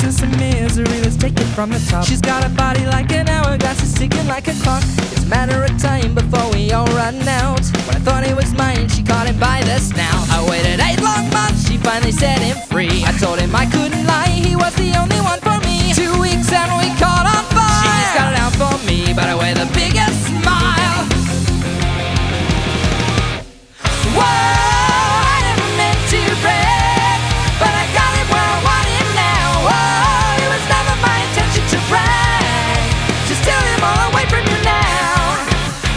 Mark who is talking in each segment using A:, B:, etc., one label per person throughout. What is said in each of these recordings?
A: sense some misery, let's take it from the top. She's got a body like an hourglass, it's ticking like a clock. It's a matter of time before.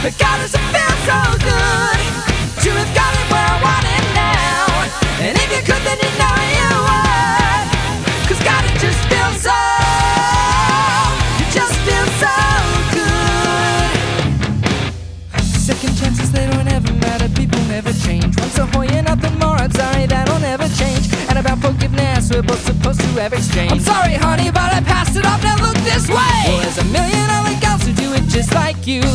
A: But God doesn't feel so good. To have got it where I want it now. And if you could then you know you God it just feels so It just feels so good. Second chances they don't ever matter. People never change. Once a more. I'm sorry that'll never change. And about forgiveness we're both supposed to have exchange. I'm sorry honey but I passed it off. Now look this way. Well there's a million other girls who do it just like you.